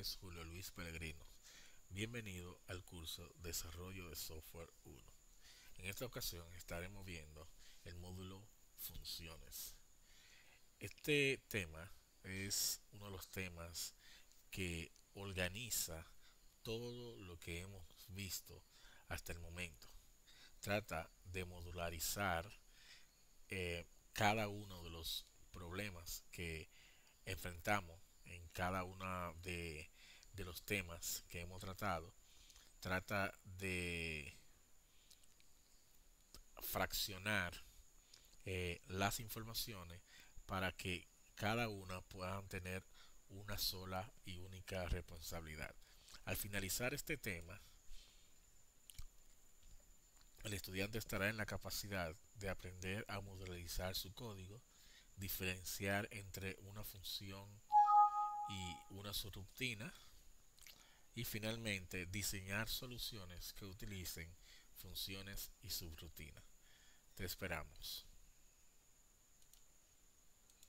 es Julio Luis Pellegrino. Bienvenido al curso Desarrollo de Software 1. En esta ocasión estaremos viendo el módulo Funciones. Este tema es uno de los temas que organiza todo lo que hemos visto hasta el momento. Trata de modularizar eh, cada uno de los problemas que enfrentamos en cada uno de, los temas que hemos tratado, trata de fraccionar eh, las informaciones para que cada una puedan tener una sola y única responsabilidad. Al finalizar este tema, el estudiante estará en la capacidad de aprender a modularizar su código, diferenciar entre una función y una subrutina y finalmente diseñar soluciones que utilicen funciones y subrutinas. Te esperamos.